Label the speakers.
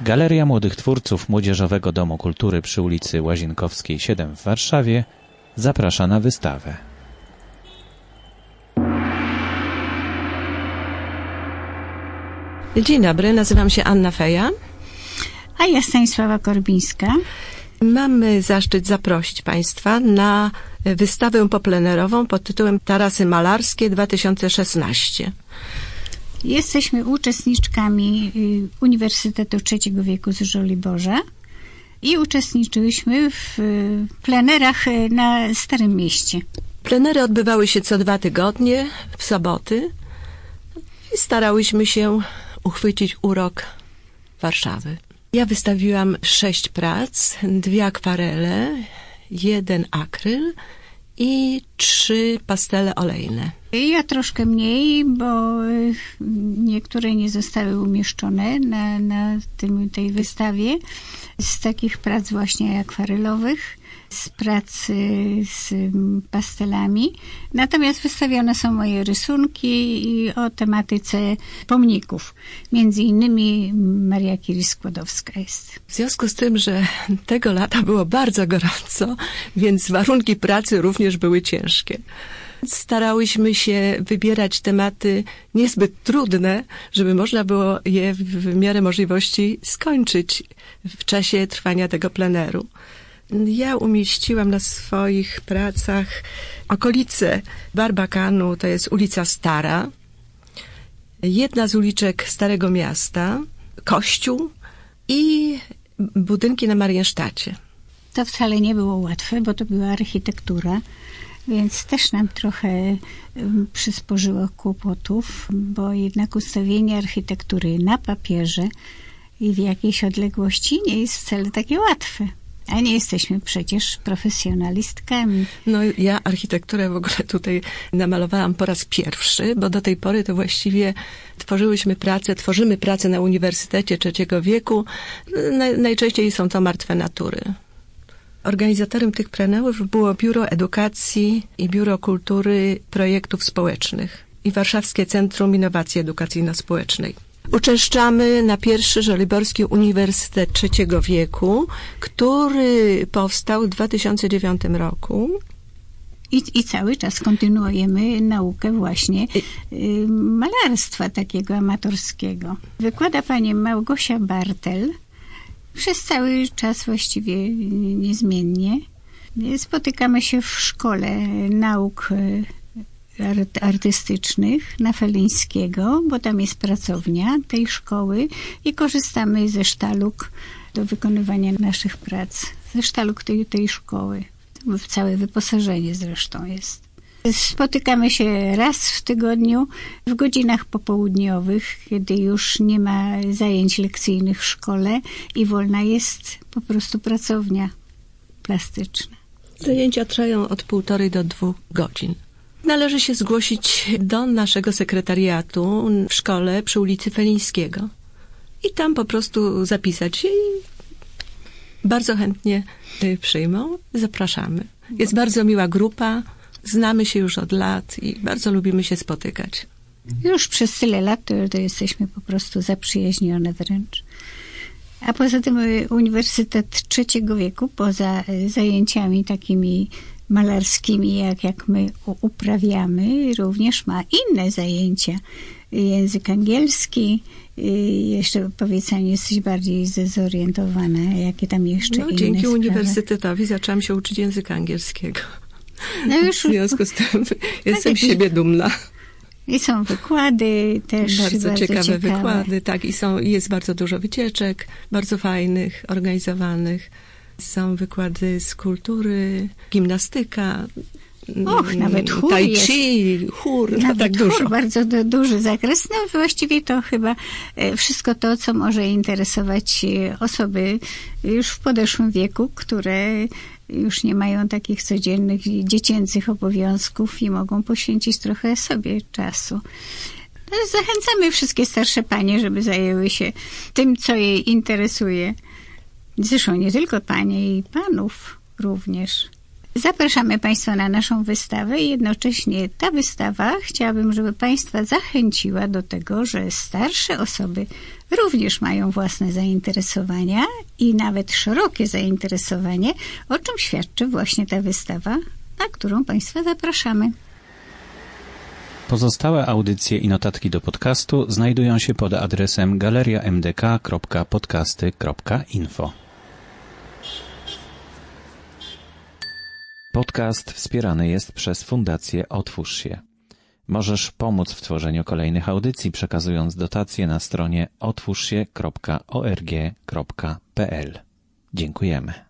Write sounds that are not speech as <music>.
Speaker 1: Galeria Młodych Twórców Młodzieżowego Domu Kultury przy ulicy Łazienkowskiej 7 w Warszawie zaprasza na wystawę.
Speaker 2: Dzień dobry, nazywam się Anna Feja.
Speaker 3: A ja Stanisława Korbińska.
Speaker 2: Mamy zaszczyt zaprosić Państwa na wystawę poplenerową pod tytułem Tarasy Malarskie 2016.
Speaker 3: Jesteśmy uczestniczkami y, Uniwersytetu Trzeciego Wieku z Żoliborza i uczestniczyłyśmy w y, plenerach y, na Starym Mieście.
Speaker 2: Plenery odbywały się co dwa tygodnie, w soboty i starałyśmy się uchwycić urok Warszawy. Ja wystawiłam sześć prac, dwie akwarele, jeden akryl i trzy pastele olejne.
Speaker 3: Ja troszkę mniej, bo y, niektóre nie zostały umieszczone na, na tym, tej wystawie. Z takich prac właśnie akwarelowych, z prac y, z pastelami. Natomiast wystawione są moje rysunki o tematyce pomników. Między innymi Maria Curie Skłodowska jest.
Speaker 2: W związku z tym, że tego lata było bardzo gorąco, więc warunki pracy również były ciężkie. Starałyśmy się wybierać tematy niezbyt trudne, żeby można było je w miarę możliwości skończyć w czasie trwania tego pleneru. Ja umieściłam na swoich pracach okolice Barbakanu, to jest ulica Stara, jedna z uliczek Starego Miasta, kościół i budynki na Mariensztacie.
Speaker 3: To wcale nie było łatwe, bo to była architektura, więc też nam trochę przysporzyło kłopotów, bo jednak ustawienie architektury na papierze i w jakiejś odległości nie jest wcale takie łatwe. A nie jesteśmy przecież profesjonalistkami.
Speaker 2: No ja architekturę w ogóle tutaj namalowałam po raz pierwszy, bo do tej pory to właściwie tworzyłyśmy pracę, tworzymy pracę na Uniwersytecie Trzeciego Wieku. Najczęściej są to martwe natury. Organizatorem tych plenerów było Biuro Edukacji i Biuro Kultury Projektów Społecznych i Warszawskie Centrum Innowacji Edukacyjno-Społecznej. Uczęszczamy na pierwszy Żoliborski Uniwersytet Trzeciego Wieku, który powstał w 2009 roku.
Speaker 3: I, I cały czas kontynuujemy naukę właśnie y, malarstwa takiego amatorskiego. Wykłada pani Małgosia Bartel przez cały czas właściwie niezmiennie. Spotykamy się w Szkole Nauk artystycznych na Felińskiego, bo tam jest pracownia tej szkoły i korzystamy ze sztaluk do wykonywania naszych prac. Ze sztaluk tej, tej szkoły. Całe wyposażenie zresztą jest. Spotykamy się raz w tygodniu w godzinach popołudniowych, kiedy już nie ma zajęć lekcyjnych w szkole i wolna jest po prostu pracownia plastyczna.
Speaker 2: Zajęcia trwają od półtorej do dwóch godzin. Należy się zgłosić do naszego sekretariatu w szkole przy ulicy Felińskiego i tam po prostu zapisać się i bardzo chętnie przyjmą. Zapraszamy. Jest bardzo miła grupa, znamy się już od lat i bardzo lubimy się spotykać.
Speaker 3: Już przez tyle lat to, to jesteśmy po prostu zaprzyjaźnione wręcz. A poza tym Uniwersytet Trzeciego Wieku, poza zajęciami takimi malarskimi, jak, jak my uprawiamy, również ma inne zajęcia. Język angielski, jeszcze powiedz, jesteś bardziej zorientowana, jakie tam jeszcze
Speaker 2: no,
Speaker 3: inne
Speaker 2: Dzięki
Speaker 3: sprawy.
Speaker 2: uniwersytetowi zaczęłam się uczyć języka angielskiego. No już... W związku z tym <laughs> jestem z siebie dumna.
Speaker 3: I są wykłady też.
Speaker 2: Bardzo,
Speaker 3: bardzo
Speaker 2: ciekawe,
Speaker 3: ciekawe,
Speaker 2: wykłady, tak. I są, jest bardzo dużo wycieczek, bardzo fajnych, organizowanych. Są wykłady z kultury, gimnastyka.
Speaker 3: Och, nawet chór
Speaker 2: Tai
Speaker 3: jest.
Speaker 2: chi, chór, no
Speaker 3: Nawet
Speaker 2: tak
Speaker 3: chór,
Speaker 2: dużo.
Speaker 3: bardzo du- duży zakres. No właściwie to chyba e, wszystko to, co może interesować e, osoby już w podeszłym wieku, które już nie mają takich codziennych dziecięcych obowiązków i mogą poświęcić trochę sobie czasu. No, Zachęcamy wszystkie starsze panie, żeby zajęły się tym, co je interesuje. Zresztą nie tylko panie i panów również. Zapraszamy Państwa na naszą wystawę i jednocześnie ta wystawa chciałabym, żeby Państwa zachęciła do tego, że starsze osoby również mają własne zainteresowania i nawet szerokie zainteresowanie, o czym świadczy właśnie ta wystawa, na którą Państwa zapraszamy.
Speaker 1: Pozostałe audycje i notatki do podcastu znajdują się pod adresem galeriamdk.podcasty.info. Podcast wspierany jest przez Fundację Otwórz się. Możesz pomóc w tworzeniu kolejnych audycji przekazując dotacje na stronie otwórzsie.org.pl. Dziękujemy.